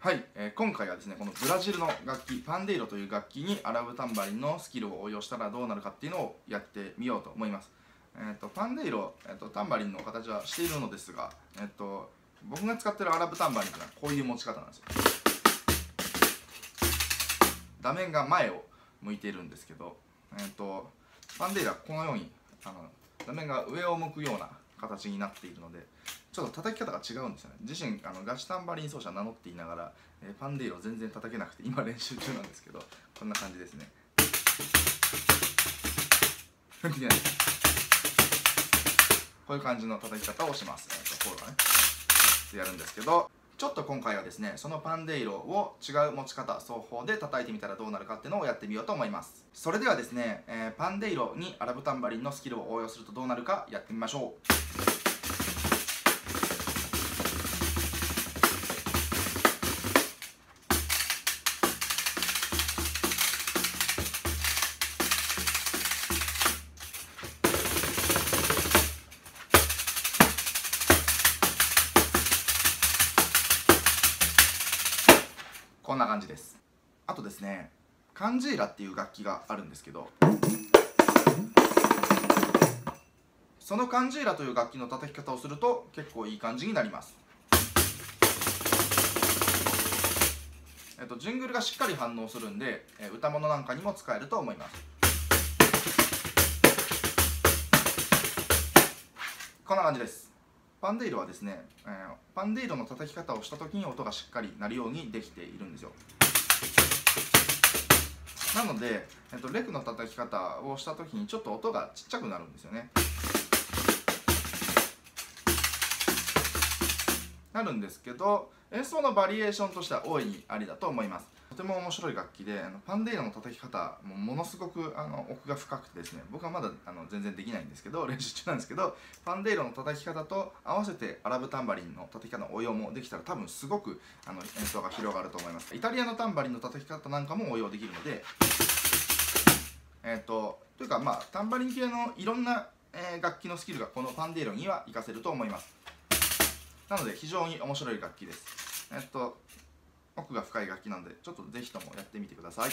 はい、えー、今回はですねこのブラジルの楽器パンデイロという楽器にアラブタンバリンのスキルを応用したらどうなるかっていうのをやってみようと思います、えーと、パンデイロ、えーと、タンバリンの形はしているのですが、えーと、僕が使ってるアラブタンバリンというのはこういう持ち方なんですよ。画面が前を向いているんですけど、えー、とパンデイロはこのようにあの画面が上を向くような形になっているのでちょっと叩き方が違うんですよね。自身あのガチタンバリン奏者名乗っていながら、えー、パンデイロ全然叩けなくて今練習中なんですけどこんな感じですね。こういう感じの叩き方をします、えー、とこうだね。やるんですけどちょっと今回はですねそのパンデイロを違う持ち方双方で叩いてみたらどうなるかっていうのをやってみようと思います。それではですね、えー、パンデイロにアラブタンバリンのスキルを応用するとどうなるかやってみましょう。こんな感じです。あとですねカンジーラっていう楽器があるんですけどそのカンジーラという楽器の叩き方をすると結構いい感じになります。えっと、ジングルがしっかり反応するんで、え歌物なんかにも使えると思います。こんな感じです。パンデイロはですね、えー、パンデイロの叩き方をした時に音がしっかり鳴るようにできているんですよ。なので、えっと、レクの叩き方をした時にちょっと音がちっちゃくなるんですよね。なるんですけど演奏のバリエーションとしては大いにありだと思います。とても面白い楽器であのパンデイロの叩き方もものすごくあの奥が深くてですね僕はまだあの全然できないんですけど練習中なんですけどパンデイロの叩き方と合わせてアラブタンバリンの叩き方の応用もできたら多分すごくあの演奏が広がると思います。イタリアのタンバリンの叩き方なんかも応用できるのでえっ、ー、とというかまあタンバリン系のいろんな、えー、楽器のスキルがこのパンデイロには活かせると思います。なので非常に面白い楽器です。えっと奥が深い楽器なのでちょっとぜひともやってみてください。